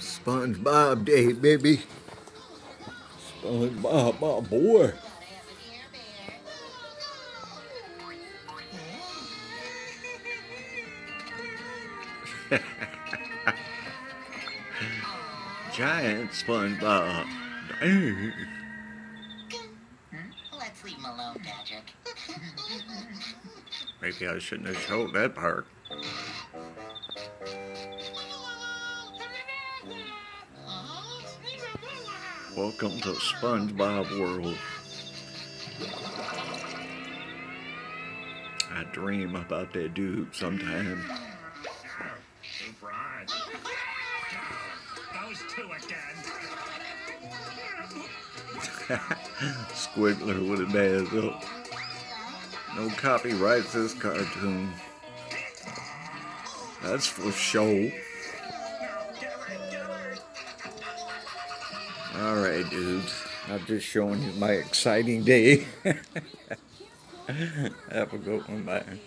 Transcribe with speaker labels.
Speaker 1: SpongeBob Day, baby. SpongeBob, my boy. Giant SpongeBob. Dang.
Speaker 2: Let's leave him alone, Patrick.
Speaker 1: Maybe I shouldn't have showed that part. Welcome to SpongeBob World. I dream about that dude sometimes.
Speaker 3: Right. Those two again.
Speaker 1: Squiggler with a bad look. No copyrights this cartoon. That's for show. Alright, dudes. I'm just showing you my exciting day. Have a good one. Bye.